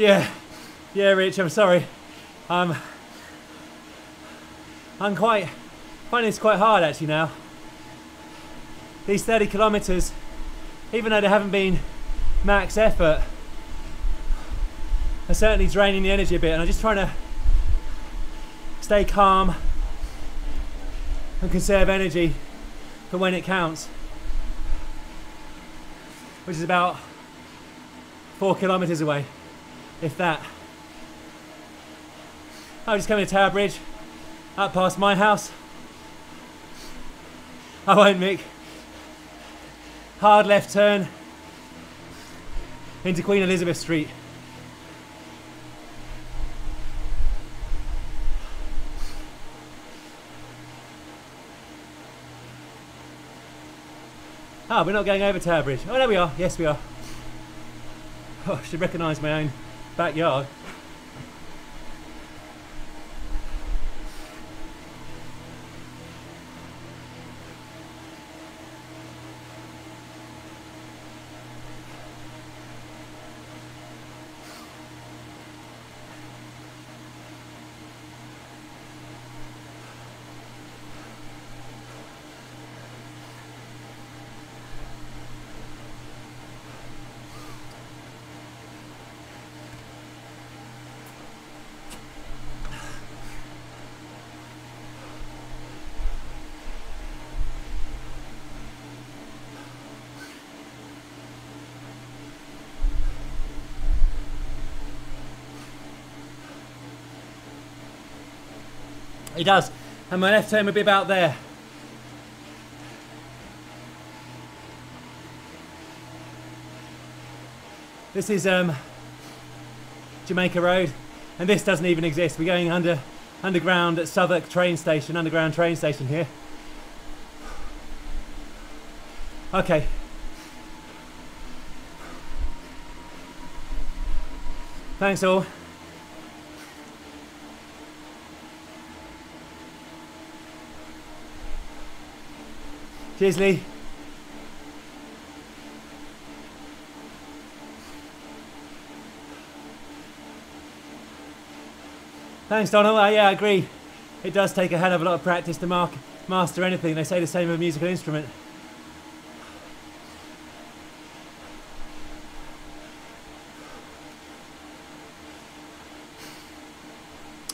Yeah, yeah, Rich. I'm sorry. Um, I'm quite finding this quite hard actually now. These 30 kilometers, even though they haven't been max effort, are certainly draining the energy a bit. And I'm just trying to stay calm and conserve energy for when it counts, which is about four kilometers away if that. I was just coming to Tower Bridge, up past my house. I won't, Mick. Hard left turn into Queen Elizabeth Street. Ah, we're not going over Tower Bridge. Oh, there we are. Yes, we are. Oh, I should recognise my own backyard. He does. And my left turn would be about there. This is um, Jamaica Road, and this doesn't even exist. We're going under underground at Southwark train station, underground train station here. Okay. Thanks all. Cheers, Lee. Thanks, Donald. Uh, yeah, I agree. It does take a hell of a lot of practice to mark, master anything. They say the same of a musical instrument.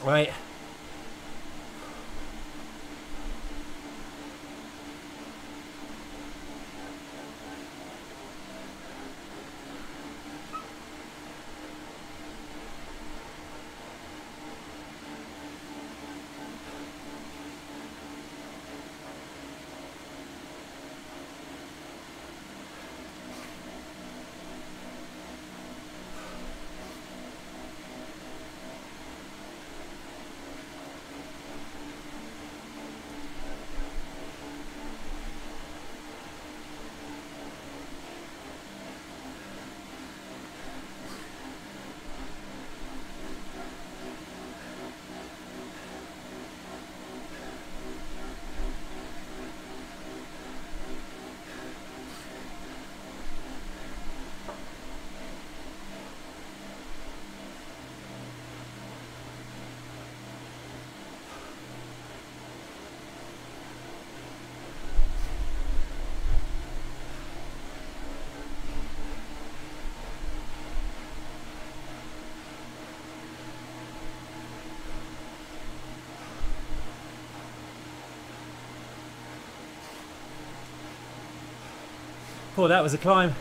Right. Oh, that was a climb.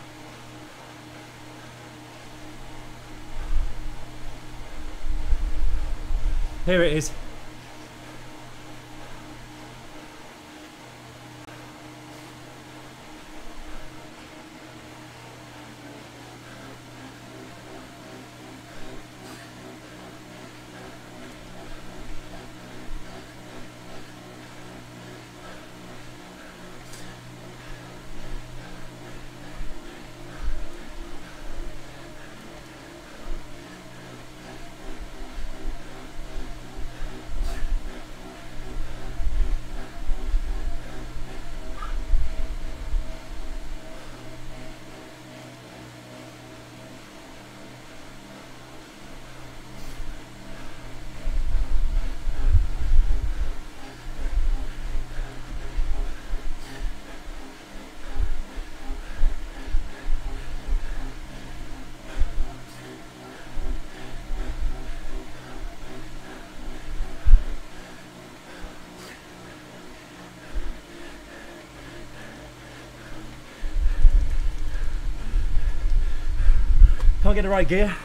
Here it is. Get the right gear.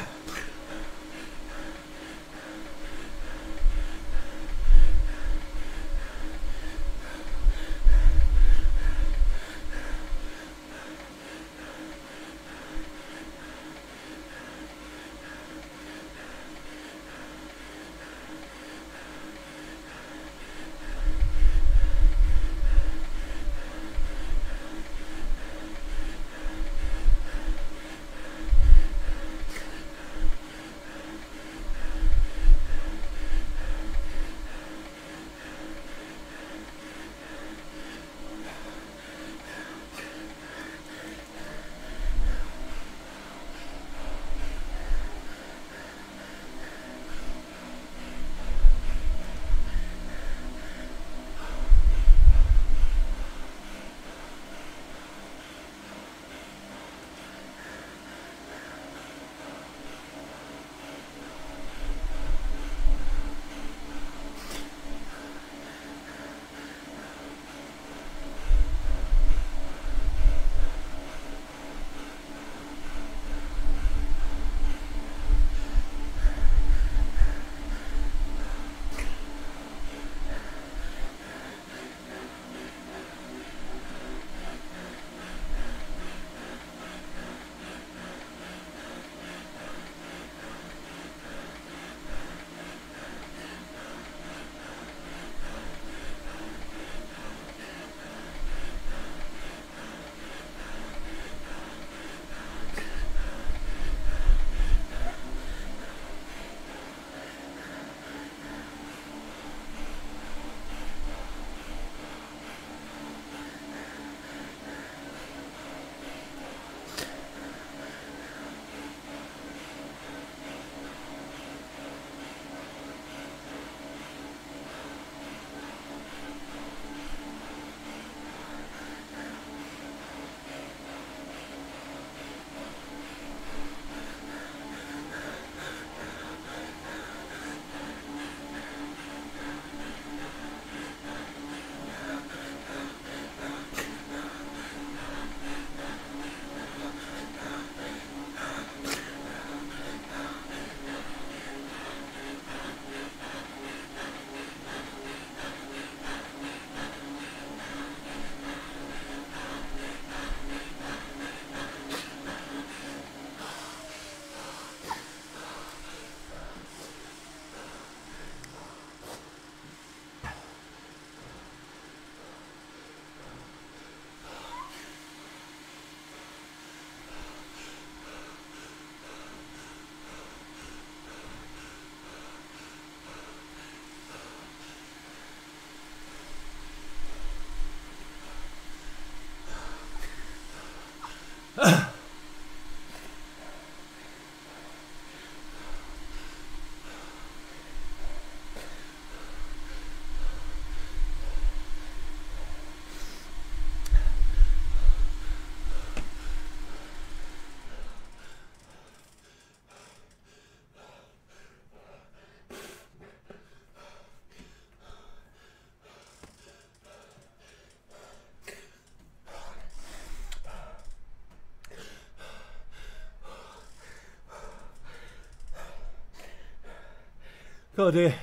Oh dear.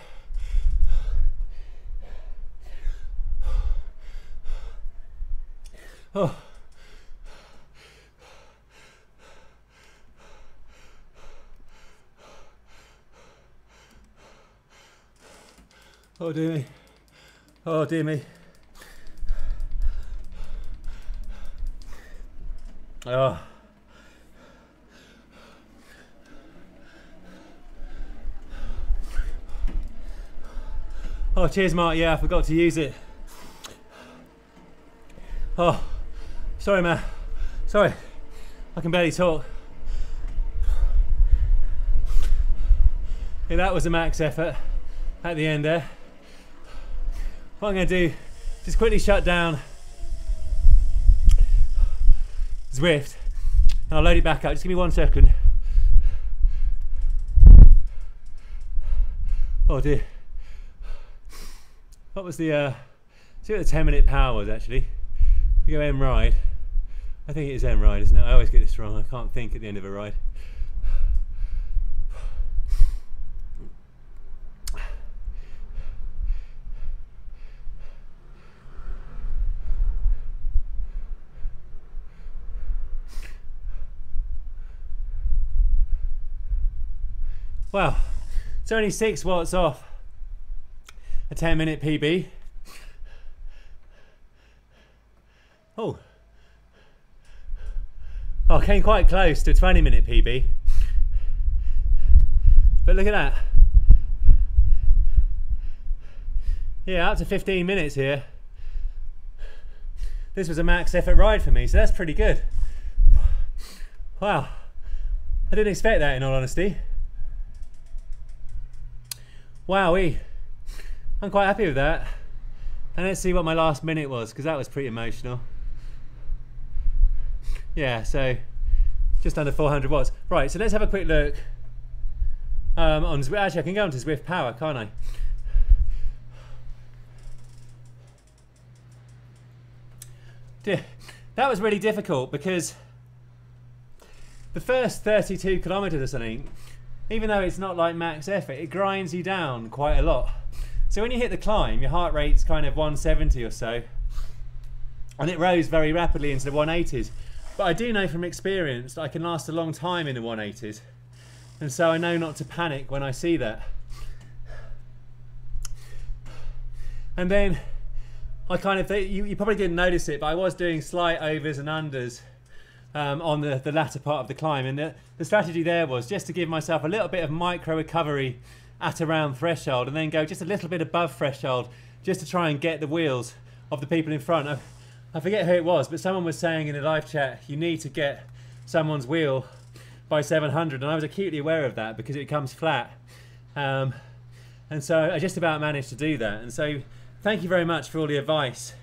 Oh. Oh dear me. Oh dear me. Oh. Oh, cheers, Mark. Yeah, I forgot to use it. Oh, sorry, man. Sorry. I can barely talk. Yeah, that was a max effort at the end there. What I'm going to do, just quickly shut down Zwift and I'll load it back up. Just give me one second. Oh dear was the uh, see what the 10 minute power was actually. We go M ride, I think it is M ride, isn't it? I always get this wrong. I can't think at the end of a ride. Well, it's only six watts off. 10 minute PB. Oh. Oh, came quite close to 20 minute PB. But look at that. Yeah, up to 15 minutes here. This was a max effort ride for me, so that's pretty good. Wow. I didn't expect that in all honesty. Wowee. I'm quite happy with that. And let's see what my last minute was, because that was pretty emotional. Yeah, so just under 400 watts. Right, so let's have a quick look. Um, on actually, I can go onto Zwift Power, can't I? That was really difficult because the first 32 kilometers or something, even though it's not like max effort, it grinds you down quite a lot. So when you hit the climb, your heart rate's kind of 170 or so, and it rose very rapidly into the 180s. But I do know from experience that I can last a long time in the 180s, and so I know not to panic when I see that. And then I kind of, you, you probably didn't notice it, but I was doing slight overs and unders um, on the, the latter part of the climb. And the, the strategy there was just to give myself a little bit of micro recovery at around threshold and then go just a little bit above threshold just to try and get the wheels of the people in front. I, I forget who it was, but someone was saying in a live chat, you need to get someone's wheel by 700. And I was acutely aware of that because it comes flat. Um, and so I just about managed to do that. And so thank you very much for all the advice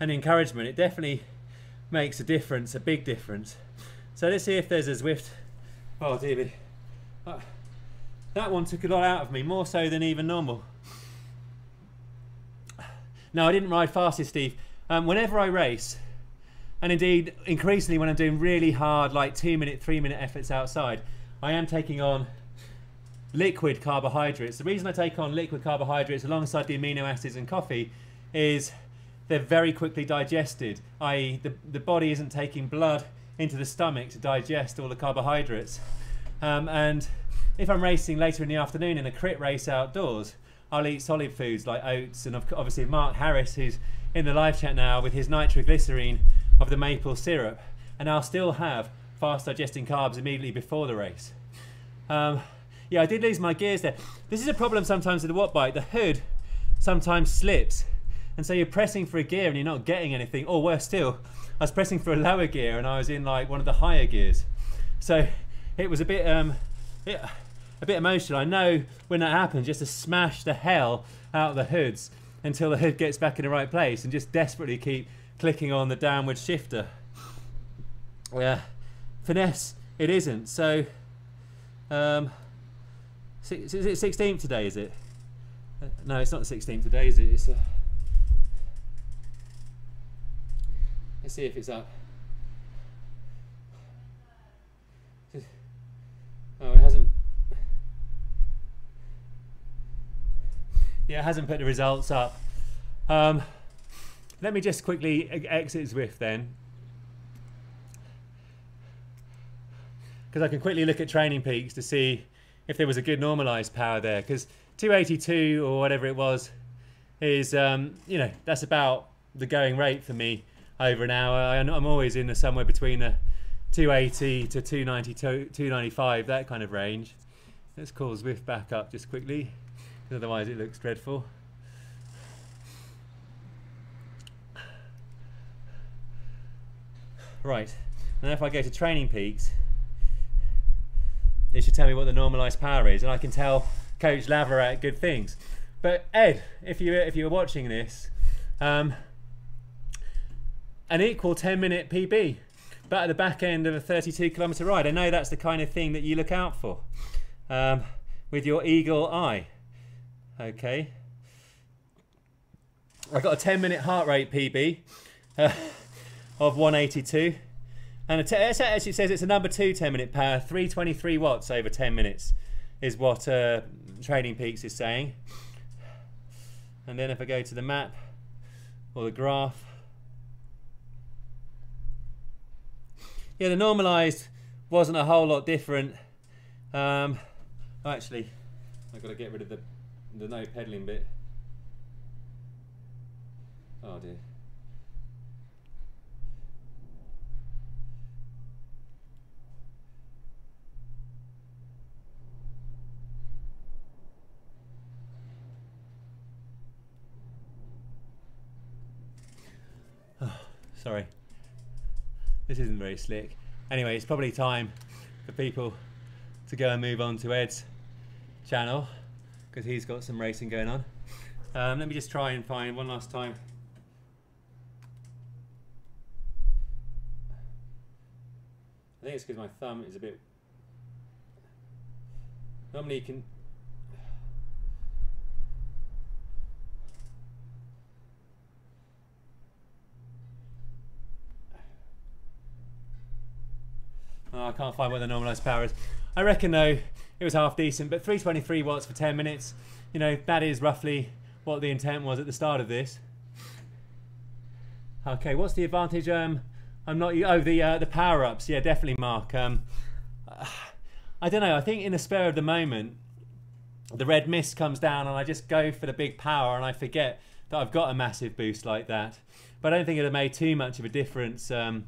and encouragement. It definitely makes a difference, a big difference. So let's see if there's a Zwift. Oh, dear uh, that one took a lot out of me, more so than even normal. No, I didn't ride fastest, Steve. Um, whenever I race, and indeed increasingly when I'm doing really hard, like two minute, three minute efforts outside, I am taking on liquid carbohydrates. The reason I take on liquid carbohydrates alongside the amino acids and coffee is they're very quickly digested, i.e., the, the body isn't taking blood into the stomach to digest all the carbohydrates. Um, and if I'm racing later in the afternoon in a crit race outdoors, I'll eat solid foods like oats and obviously Mark Harris, who's in the live chat now with his nitroglycerine of the maple syrup, and I'll still have fast digesting carbs immediately before the race. Um, yeah, I did lose my gears there. This is a problem sometimes with the Wattbike. The hood sometimes slips. And so you're pressing for a gear and you're not getting anything. Or worse still, I was pressing for a lower gear and I was in like one of the higher gears. So it was a bit, um, a bit emotional. I know when that happens, just to smash the hell out of the hoods until the hood gets back in the right place and just desperately keep clicking on the downward shifter. Yeah, finesse, it isn't. So, um, is it 16th today, is it? Uh, no, it's not the 16th today, is it? It's, uh, let's see if it's up. Oh, it hasn't. Yeah, it hasn't put the results up. Um, let me just quickly exit Zwift then. Because I can quickly look at training peaks to see if there was a good normalized power there because 282 or whatever it was is um, you know that's about the going rate for me over an hour i'm always in the somewhere between a 280 to 290 295 that kind of range let's call Zwift back up just quickly otherwise it looks dreadful right now if I go to training peaks it should tell me what the normalized power is, and I can tell Coach Laverack good things. But Ed, if you if you were watching this, um, an equal 10 minute PB, but at the back end of a 32 kilometer ride. I know that's the kind of thing that you look out for um, with your eagle eye. Okay. I got a 10 minute heart rate PB uh, of 182. And it actually says it's a number two 10 minute power, 323 watts over 10 minutes is what uh, Training Peaks is saying. And then if I go to the map or the graph, yeah, the normalized wasn't a whole lot different. Um, Oh, actually, I've got to get rid of the, the no pedaling bit. Oh dear. Oh, sorry. This isn't very slick. Anyway, it's probably time for people to go and move on to Ed's channel because he's got some racing going on. Um, let me just try and find one last time. I think it's because my thumb is a bit. Normally you can. Oh, I can't find what the normalised power is. I reckon though it was half decent, but 323 watts for 10 minutes, you know, that is roughly what the intent was at the start of this. Okay, what's the advantage? Um, I'm not. Oh, the uh, the power ups. Yeah, definitely, Mark. Um, I don't know. I think in the spur of the moment, the red mist comes down, and I just go for the big power, and I forget that I've got a massive boost like that. But I don't think it'd have made too much of a difference. Um,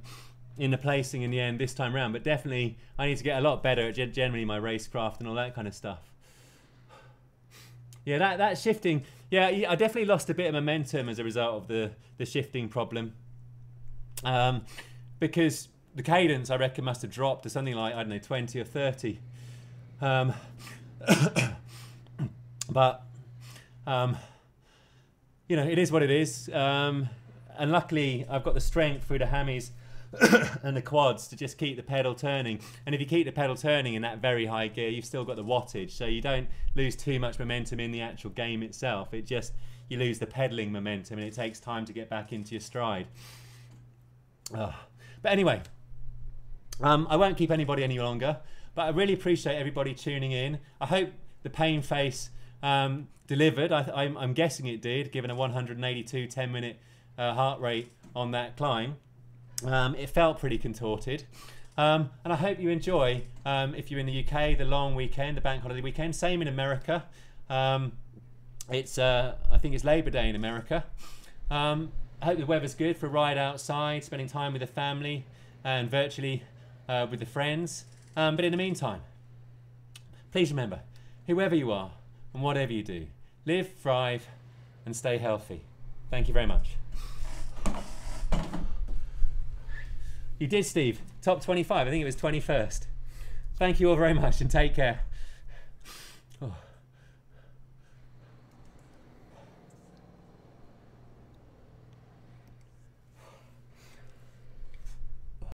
in the placing in the end this time round. But definitely, I need to get a lot better at generally my racecraft and all that kind of stuff. Yeah, that that shifting. Yeah, I definitely lost a bit of momentum as a result of the the shifting problem. Um, because the cadence I reckon must have dropped to something like I don't know 20 or 30. Um, but um, you know, it is what it is. Um, and luckily, I've got the strength through the hammies and the quads to just keep the pedal turning. And if you keep the pedal turning in that very high gear, you've still got the wattage, so you don't lose too much momentum in the actual game itself. It just you lose the pedaling momentum, and it takes time to get back into your stride. But anyway, um, I won't keep anybody any longer. But I really appreciate everybody tuning in. I hope the pain face um, delivered. I, am guessing it did, given a 182 10 minute uh, heart rate on that climb. Um, it felt pretty contorted. Um, and I hope you enjoy, um, if you're in the UK, the long weekend, the bank holiday weekend. Same in America. Um, it's, uh, I think it's Labor Day in America. Um, I hope the weather's good for a ride outside, spending time with the family and virtually uh, with the friends. Um, but in the meantime, please remember, whoever you are and whatever you do, live, thrive, and stay healthy. Thank you very much. You did, Steve. Top 25. I think it was 21st. Thank you all very much and take care.